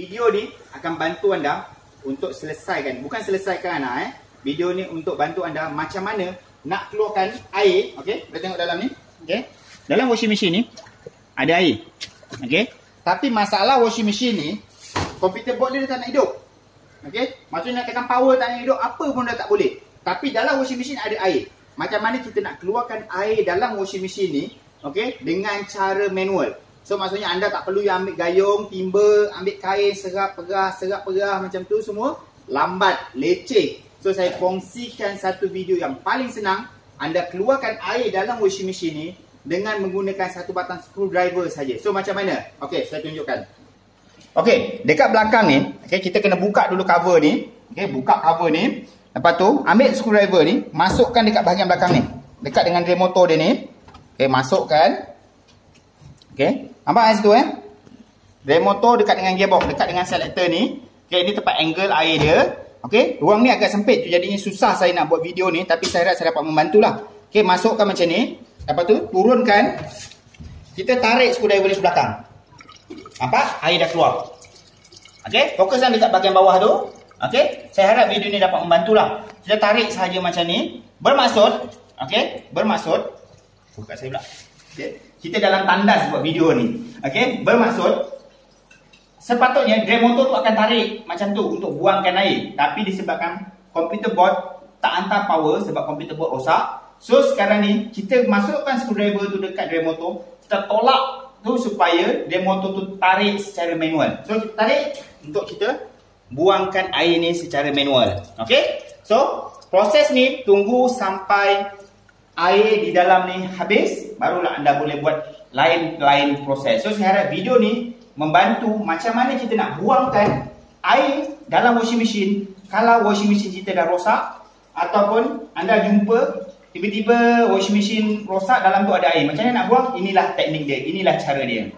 Video ni akan bantu anda untuk selesaikan, bukan selesaikan anak eh. Video ni untuk bantu anda macam mana nak keluarkan air, okey? Kita tengok dalam ni, okey? Dalam washing machine ni ada air. Okey? Tapi masalah washing machine ni, komputer board dia, tak nak hidup. Okey? Maksudnya tekan power tak nak hidup, apa pun dah tak boleh. Tapi dalam washing machine ada air. Macam mana kita nak keluarkan air dalam washing machine ni, okey? Dengan cara manual. So maksudnya anda tak perlu yang ambil gayung, timba, ambil kain, serap perah, serap perah macam tu semua lambat, leceh. So saya kongsikan satu video yang paling senang anda keluarkan air dalam washing machine ni dengan menggunakan satu batang screwdriver saja. So macam mana? Okey, saya tunjukkan. Okey, dekat belakang ni, okey kita kena buka dulu cover ni. Okey, buka cover ni. Lepas tu ambil screwdriver ni, masukkan dekat bahagian belakang ni. Dekat dengan remote dia ni. Okey, masukkan. Okey, Nampak kat situ eh? Rem motor dekat dengan gearbox, dekat dengan selector ni. Okey, ini tempat angle air dia. Okey, ruang ni agak sempit jadinya susah saya nak buat video ni tapi saya rasa saya dapat membantulah. Okey, masukkan macam ni. Lepas tu turunkan. Kita tarik screwdriver ni belakang. Nampak? Air dah keluar. Okey, fokuskan dekat bahagian bawah tu. Okey, saya harap video ni dapat membantulah. Kita tarik sahaja macam ni. Bermaksud, okey, bermaksud buka saya pula. Okey kita dalam tandas buat video ni. Okey, bermaksud sepatutnya drain motor tu akan tarik macam tu untuk buangkan air. Tapi disebabkan komputer board tak hantar power sebab komputer board rosak. So sekarang ni kita masukkan screwdriver tu dekat drain motor, kita tolak tu supaya drain motor tu tarik secara manual. So kita tarik untuk kita buangkan air ni secara manual. Okey? So proses ni tunggu sampai air di dalam ni habis, barulah anda boleh buat lain-lain proses. So saya harap video ni membantu macam mana kita nak buangkan air dalam washing machine kalau washing machine kita dah rosak ataupun anda jumpa tiba-tiba washing machine rosak dalam tu ada air. Macam mana nak buang? Inilah teknik dia, inilah cara dia.